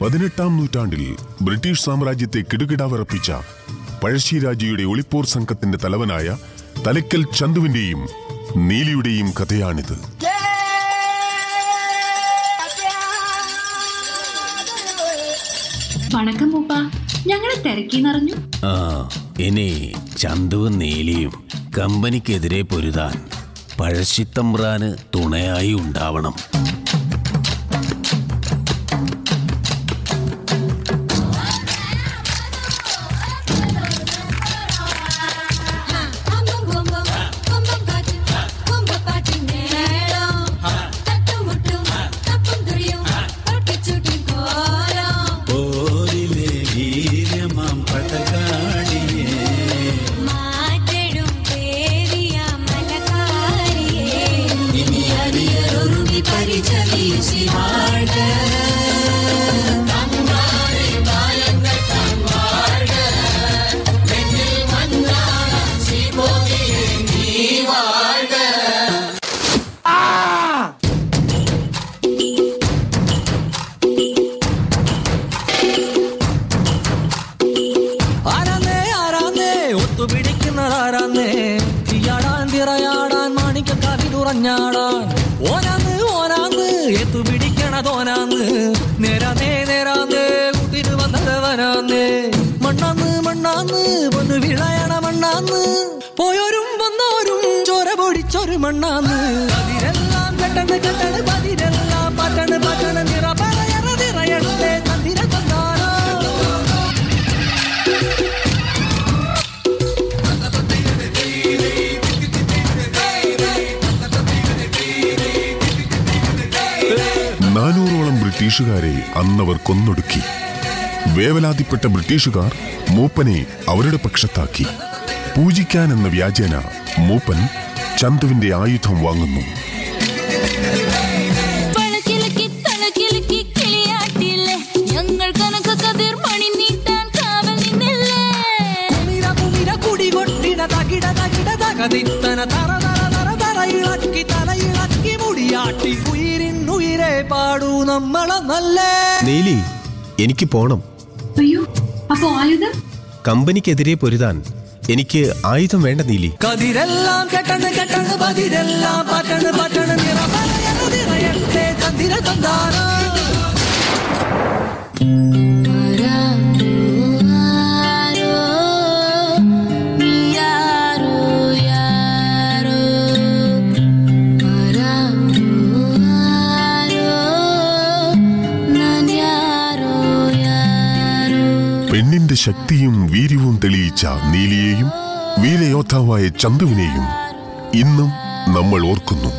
പതിനെട്ടാം നൂറ്റാണ്ടിൽ ബ്രിട്ടീഷ് സാമ്രാജ്യത്തെ കിടുകിടാവറപ്പിച്ച പഴശ്ശിരാജയുടെ ഒളിപ്പോർ സംഘത്തിന്റെ തലവനായ തലക്കൽ ചന്തുവിന്റെയും നീലിയുടെയും കഥയാണിത്. വണക്കം ഞങ്ങളെ തിരക്കി നിറഞ്ഞു ആ ഇനി ചന്തുവും നീലിയും കമ്പനിക്കെതിരെ പൊരുതാൻ പഴശ്ശിത്തമ്പ്രാന് തുണയായി ഉണ്ടാവണം. അരിയറുമി പരിചവീശി വാഴ്ക ആരാന്നേ ആരാന്നേ ഒത്തുപിടിക്കുന്നത് ആരാന്നേ തീയാടാൻ തിറയാടാൻ മാണിക്ക കവി തുറഞ്ഞാടാൻ ഓനാന്ന് പിടിക്കണ എത്തുപിടിക്കണതോനാന്ന് നേരാന്നേ നേരാന്നേ കൂട്ടിന് വന്നതവനാന്നേ. മണ്ണാന്ന് മണ്ണാന്ന് പൊന്നു വിളയണ മണ്ണാന്ന്. പോയോരും വന്നോരും ചോര പൊടിച്ചൊരു മണ്ണാന്ന്. അതിരെല്ലാം കെട്ടണ് കെട്ടണ് ബ്രിട്ടീഷുകാരെ അന്നവർ കൊന്നൊടുക്കി. വേവലാതിപ്പെട്ട ബ്രിട്ടീഷുകാർ മൂപ്പനെ അവരുടെ പക്ഷത്താക്കി. പൂജിക്കാൻ എന്ന വ്യാജേന മൂപ്പൻ ചന്തുവിന്റെ ആയുധം വാങ്ങുന്നു. പഴക്കിളക്കി തളക്കിളക്കി കിളിയാട്ടില്ലേ? ഞങ്ങൾ കതിർ മണി നീട്ടാൻ കാവൽ നിന്നില്ലേ കുമിര കുമിര കുടി കൊട്ടിന തകിട തകിട തകതിത്തന തറ തറ തറ തറ ഇളക്കി തലയിളക്കി മുടിയാട്ടി ഉയിരിനുയിരെ പാടൂ നമ്മളെ നല്ല. നീലി എനിക്ക് പോണം. അയ്യോ അപ്പോ ആയുധം? കമ്പനിക്കെതിരെ പൊരുതാൻ എനിക്ക് ആയുധം വേണ്ട നീലി. കതിരെല്ലാം കെട്ടണ് കെട്ടണ് പതിരെല്ലാം പറ്റണ് പറ്റണ് നിറമലയണ നിറയട്ടെ തന്തിര തന്താന പെണ്ണിന്റെ ശക്തിയും വീര്യവും തെളിയിച്ച നീലിയെയും വീരയോദ്ധാവായ ചന്തുവിനെയും ഇന്നും നമ്മൾ ഓർക്കുന്നു.